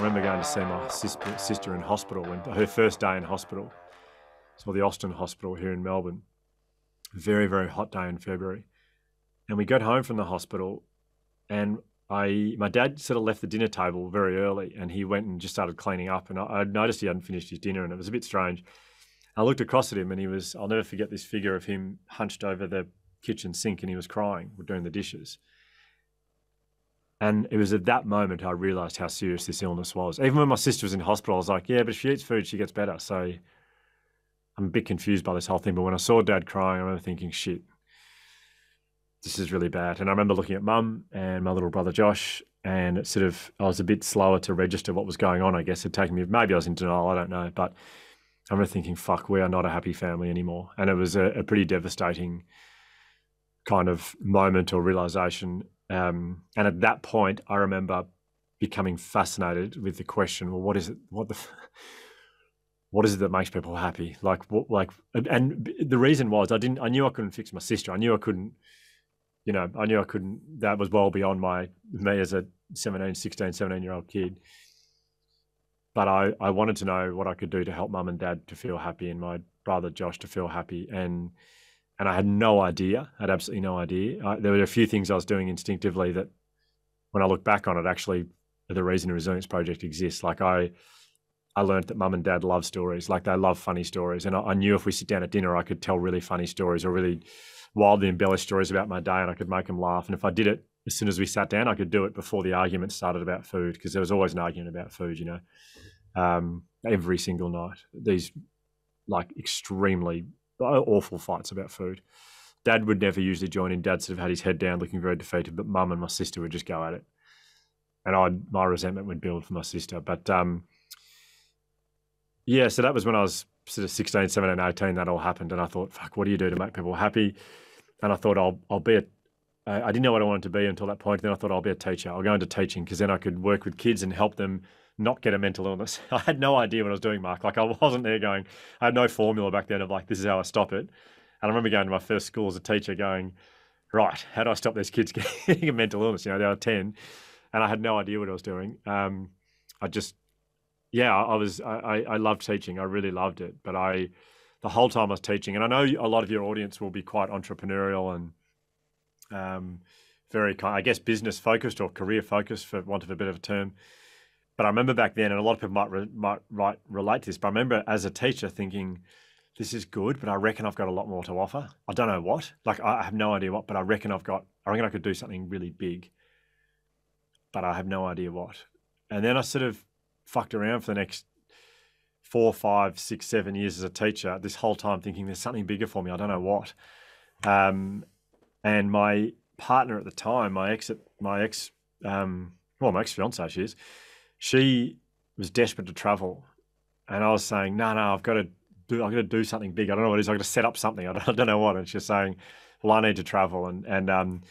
remember going to see my sister, in hospital, her first day in hospital. It's called the Austin Hospital here in Melbourne. Very, very hot day in February. And we got home from the hospital, and I, my dad sort of left the dinner table very early, and he went and just started cleaning up. And I, I noticed he hadn't finished his dinner, and it was a bit strange. I looked across at him, and he was, I'll never forget this figure of him hunched over the kitchen sink, and he was crying, doing the dishes. And it was at that moment I realized how serious this illness was. Even when my sister was in hospital, I was like, yeah, but if she eats food, she gets better. So I'm a bit confused by this whole thing. But when I saw dad crying, I remember thinking, shit, this is really bad. And I remember looking at mum and my little brother Josh, and it sort of, I was a bit slower to register what was going on, I guess. It'd taken me, maybe I was in denial, I don't know. But I remember thinking, fuck, we are not a happy family anymore. And it was a, a pretty devastating kind of moment or realization um, and at that point, I remember becoming fascinated with the question: Well, what is it? What the what is it that makes people happy? Like, what, like, and the reason was I didn't. I knew I couldn't fix my sister. I knew I couldn't. You know, I knew I couldn't. That was well beyond my me as a 17, 16, 17 year old kid. But I, I wanted to know what I could do to help mum and dad to feel happy and my brother Josh to feel happy. And and I had no idea. I had absolutely no idea. I, there were a few things I was doing instinctively that, when I look back on it, actually the reason the Resilience Project exists. Like I, I learned that mum and dad love stories. Like they love funny stories, and I, I, knew if we sit down at dinner, I could tell really funny stories or really wildly embellished stories about my day, and I could make them laugh. And if I did it as soon as we sat down, I could do it before the argument started about food because there was always an argument about food. You know, um, every single night. These like extremely awful fights about food. Dad would never usually join in. Dad sort of had his head down, looking very defeated. But Mum and my sister would just go at it, and I my resentment would build for my sister. But um, yeah, so that was when I was sort of 16, 17, 18. That all happened, and I thought, fuck, what do you do to make people happy? And I thought I'll I'll be a I didn't know what I wanted to be until that point. Then I thought I'll be a teacher. I'll go into teaching because then I could work with kids and help them not get a mental illness. I had no idea what I was doing, Mark. Like I wasn't there going, I had no formula back then of like, this is how I stop it. And I remember going to my first school as a teacher going, right, how do I stop these kids getting a mental illness? You know, they were 10 and I had no idea what I was doing. Um, I just, yeah, I was, I, I loved teaching. I really loved it. But I, the whole time I was teaching, and I know a lot of your audience will be quite entrepreneurial and um, very, kind I guess, business focused or career focused, for want of a bit of a term. But I remember back then, and a lot of people might, re, might, might relate to this, but I remember as a teacher thinking, this is good, but I reckon I've got a lot more to offer. I don't know what. Like, I have no idea what, but I reckon I've got, I reckon I could do something really big, but I have no idea what. And then I sort of fucked around for the next four, five, six, seven years as a teacher, this whole time thinking there's something bigger for me. I don't know what. Um, and my partner at the time, my ex, my ex, um, well, my ex fiance, she is, she was desperate to travel, and I was saying, "No, no, I've got to do. I've got to do something big. I don't know what it is. I've got to set up something. I don't, I don't know what." And she's saying, "Well, I need to travel," and and um,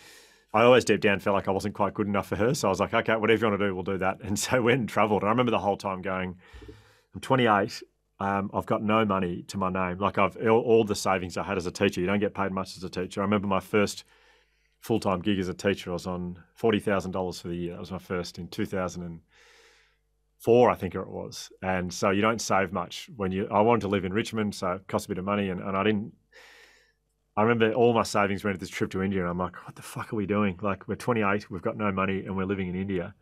I always deep down felt like I wasn't quite good enough for her. So I was like, "Okay, whatever you want to do, we'll do that." And so we went and travelled. And I remember the whole time going, "I'm 28." Um, I've got no money to my name. Like I've all, all, the savings I had as a teacher. You don't get paid much as a teacher. I remember my first full time gig as a teacher. I was on forty thousand dollars for the year. That was my first in two thousand and four, I think it was. And so you don't save much when you. I wanted to live in Richmond, so it cost a bit of money, and, and I didn't. I remember all my savings went to this trip to India, and I'm like, what the fuck are we doing? Like, we're 28, we've got no money, and we're living in India.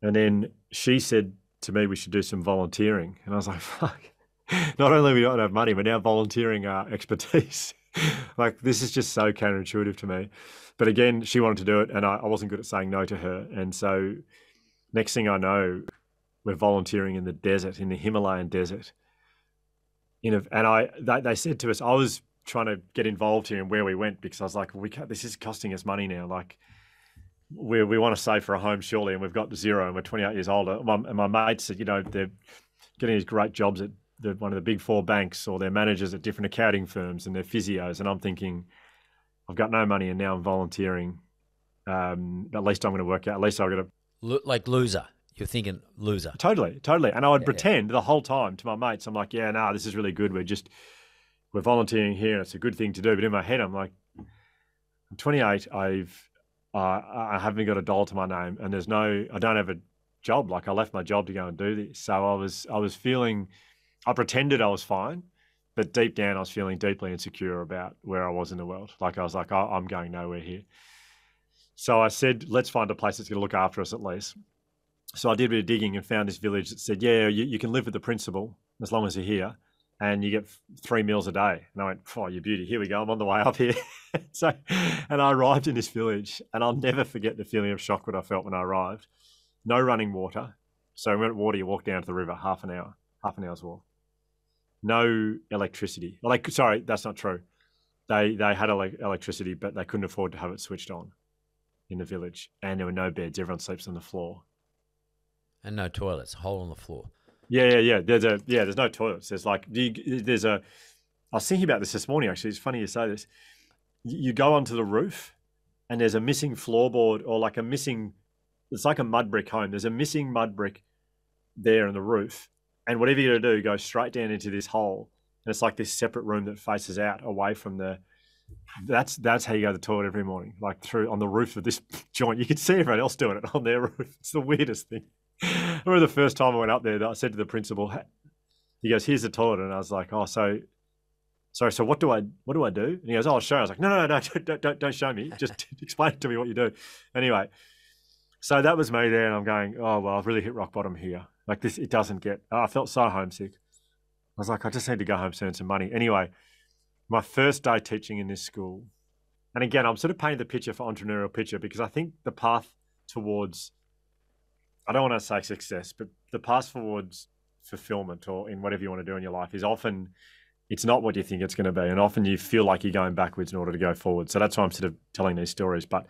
And then she said to me, we should do some volunteering. And I was like, fuck. Not only we don't have money, we're now volunteering our uh, expertise. like, this is just so counterintuitive to me. But again, she wanted to do it, and I, I wasn't good at saying no to her. And so Next thing I know, we're volunteering in the desert, in the Himalayan desert. In a, and I, they, they said to us, I was trying to get involved here and where we went because I was like, well, we can't, this is costing us money now. Like, we we want to save for a home surely, and we've got zero, and we're 28 years older. and my mates said, you know, they're getting these great jobs at the, one of the big four banks, or they're managers at different accounting firms, and they're physios. And I'm thinking, I've got no money, and now I'm volunteering. Um, at least I'm going to work out. At least I've got to like loser. You're thinking loser. Totally, totally. And I would yeah, pretend yeah. the whole time to my mates, I'm like, yeah, no, nah, this is really good. We're just we're volunteering here. And it's a good thing to do. But in my head, I'm like, I'm 28. I've uh, I haven't got a dollar to my name, and there's no, I don't have a job. Like I left my job to go and do this. So I was I was feeling I pretended I was fine, but deep down I was feeling deeply insecure about where I was in the world. Like I was like, oh, I'm going nowhere here. So I said, let's find a place that's going to look after us at least. So I did a bit of digging and found this village that said, yeah, you, you can live with the principal as long as you're here and you get three meals a day. And I went, oh, you beauty, here we go. I'm on the way up here. so, and I arrived in this village, and I'll never forget the feeling of shock that I felt when I arrived. No running water. So when water, you walk down to the river, half an hour, half an hour's walk. No electricity. Like, sorry, that's not true. They they had ele- electricity, but they couldn't afford to have it switched on in the village, and there were no beds. Everyone sleeps on the floor. And no toilets, hole on the floor. Yeah, yeah, yeah. There's a yeah. There's no toilets. There's like you, there's a. I was thinking about this this morning. Actually, it's funny you say this. You go onto the roof, and there's a missing floorboard or like a missing. It's like a mud brick home. There's a missing mud brick there in the roof, and whatever you're gonna do, go straight down into this hole, and it's like this separate room that faces out away from the. That's that's how you go to the toilet every morning, like through on the roof of this joint. You can see everyone else doing it on their roof. It's the weirdest thing. I remember the first time I went up there, I said to the principal, he goes, "Here's the toilet," and I was like, "Oh, so, sorry, so what do I, what do I do?" And he goes, "Oh, I'll show." I was like, "No, no, no, don't, don't, don't show me. Just explain to me what you do." Anyway, so that was me there, and I'm going, "Oh well, I've really hit rock bottom here. Like this, it doesn't get." I felt so homesick. I was like, "I just need to go home, earn some money." Anyway, my first day teaching in this school, and again, I'm sort of painting the picture for entrepreneurial picture because I think the path towards I don't want to say success, but the path towards fulfillment or in whatever you want to do in your life is often it's not what you think it's going to be, and often you feel like you're going backwards in order to go forward. So that's why I'm sort of telling these stories. But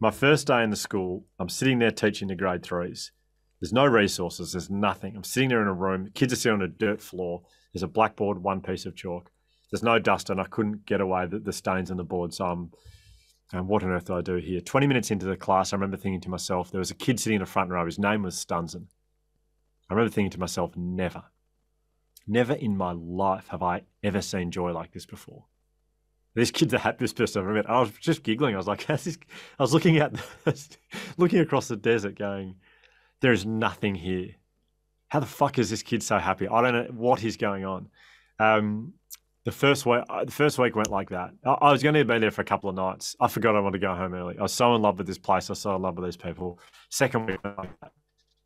my first day in the school, I'm sitting there teaching the grade threes. There's no resources. There's nothing. I'm sitting there in a room. Kids are sitting on a dirt floor. There's a blackboard, one piece of chalk. There's no dust, and I couldn't get away the, the stains on the board. So I'm and what on earth do I do here? 20 minutes into the class, I remember thinking to myself, there was a kid sitting in the front row. His name was Stanzin. I remember thinking to myself, never, never in my life have I ever seen joy like this before. This kid's the happiest person I've ever met. I was just giggling. I was like, this? I was looking at, looking across the desert, going, there is nothing here. How the fuck is this kid so happy? I don't know what is going on. Um, the first week, uh, the first week went like that. I, was going to be there for a couple of nights. I forgot I wanted to go home early. I was so in love with this place. I was so in love with these people. Second week like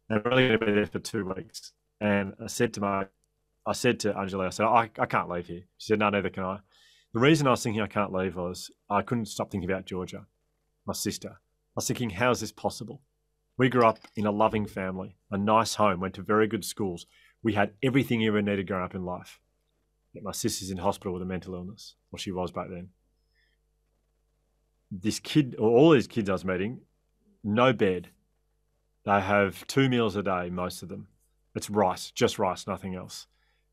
I'm really going to be there for two weeks. And I said to my, I said to Angela, I said, I, I can't leave here. She said, No, neither can I. The reason I was thinking I can't leave was I couldn't stop thinking about Georgia, my sister. I was thinking, how is this possible? We grew up in a loving family, a nice home, went to very good schools. We had everything you ever needed growing up in life my sister's in hospital with a mental illness, or she was back then. This kid, or all these kids I was meeting, no bed. They have two meals a day, most of them. It's rice, just rice, nothing else.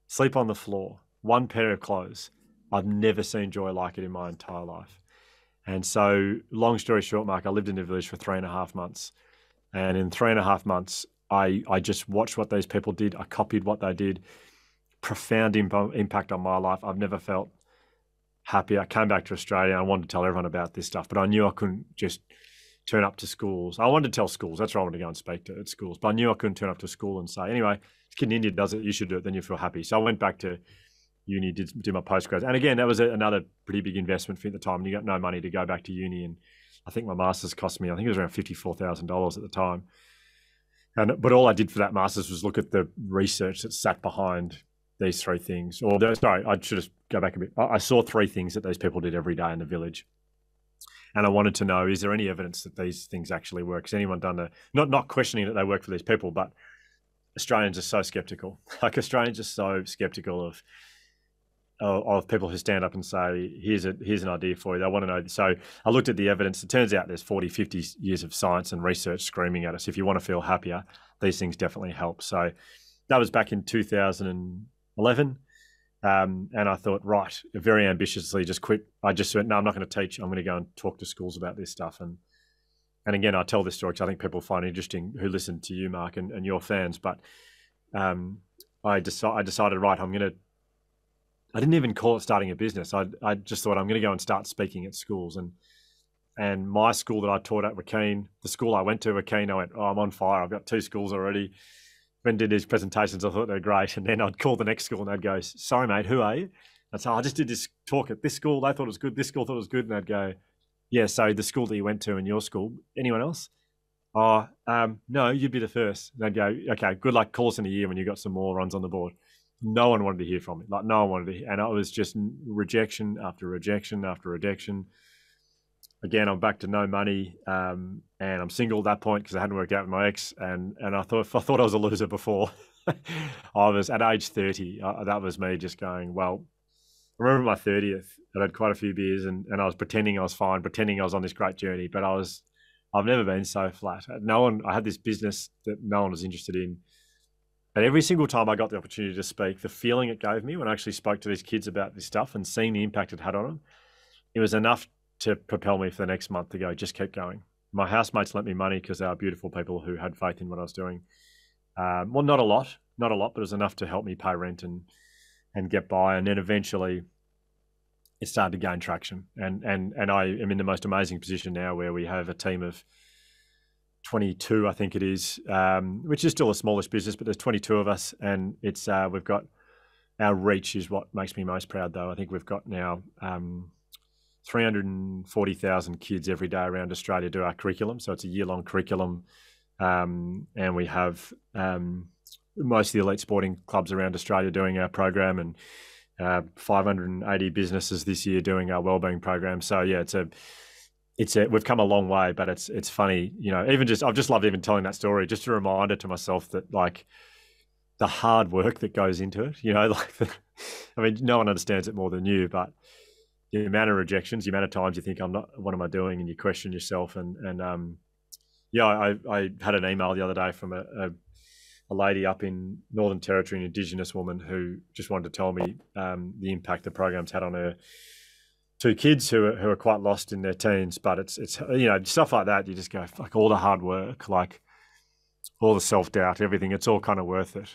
Sleep on the floor, one pair of clothes. I've never seen joy like it in my entire life. And so, long story short, Mark, I lived in the village for three and a half months. And in three and a half months, I, I just watched what those people did. I copied what they did profound imp- impact on my life. I've never felt happy. I came back to Australia. I wanted to tell everyone about this stuff, but I knew I couldn't just turn up to schools. I wanted to tell schools. That's where I wanted to go and speak to at schools, but I knew I couldn't turn up to school and say, anyway, this kid in India does it. You should do it. Then you feel happy. So I went back to uni, did do my postgrads. and again, that was a, another pretty big investment for at the time. And you got no money to go back to uni, and I think my masters cost me. I think it was around fifty four thousand dollars at the time. And but all I did for that masters was look at the research that sat behind these three things. Or sorry, I should just go back a bit. I saw three things that these people did every day in the village, and I wanted to know: is there any evidence that these things actually work? Has anyone done a not not questioning that they work for these people, but Australians are so skeptical. Like Australians are so skeptical of of people who stand up and say, here's a here's an idea for you. They want to know. So I looked at the evidence. It turns out there's 40, 50 years of science and research screaming at us. If you want to feel happier, these things definitely help. So that was back in 2000 11. Um, and I thought, right, very ambitiously, just quit. I just went, no, I'm not going to teach. I'm going to go and talk to schools about this stuff. And and again, I tell this story because I think people find it interesting who listen to you, Mark, and, and your fans. But um, I, deci- I decided, right, I'm going to. I didn't even call it starting a business. I, I just thought I'm going to go and start speaking at schools. And and my school that I taught at were. The school I went to keen. I went, oh, I'm on fire. I've got two schools already. When did his presentations, I thought they were great. And then I'd call the next school and they'd go, sorry, mate, who are you? I'd say, I just did this talk at this school. They thought it was good. This school thought it was good. And they'd go, yeah, so the school that you went to in your school, anyone else? Oh, um, no, you'd be the first. And they'd go, okay, good luck. Call us in a year when you've got some more runs on the board. No one wanted to hear from me. Like, no one wanted to hear. And it was just rejection after rejection after rejection. Again, I'm back to no money, um, and I'm single at that point because I hadn't worked out with my ex, and and I thought I thought I was a loser before. I was at age 30. Uh, that was me just going, well, I remember my 30th. I had quite a few beers and, and I was pretending I was fine, pretending I was on this great journey, but I was, I've never been so flat. No one, I had this business that no one was interested in. And every single time I got the opportunity to speak, the feeling it gave me when I actually spoke to these kids about this stuff and seeing the impact it had on them, it was enough to propel me for the next month to go, just keep going. My housemates lent me money because they are beautiful people who had faith in what I was doing. Um, well, not a lot, not a lot, but it was enough to help me pay rent and and get by. And then eventually, it started to gain traction. And and and I am in the most amazing position now where we have a team of 22, I think it is, um, which is still a smallish business, but there's 22 of us, and it's uh, we've got our reach is what makes me most proud. Though I think we've got now. Um, 340,000 kids every day around Australia do our curriculum. So it's a year long curriculum. Um, and we have um, most of the elite sporting clubs around Australia doing our program and uh, 580 businesses this year doing our wellbeing program. So yeah, it's a it's a we've come a long way, but it's it's funny, you know. Even just I've just loved even telling that story, just a reminder to myself that like the hard work that goes into it. You know, like the, I mean, no one understands it more than you, but the amount of rejections, the amount of times you think I'm not, what am I doing, and you question yourself, and and um, yeah, I I had an email the other day from a, a a lady up in Northern Territory, an Indigenous woman who just wanted to tell me um, the impact the program's had on her two kids who are, who are quite lost in their teens. But it's it's you know stuff like that. You just go like all the hard work, like all the self doubt, everything. It's all kind of worth it.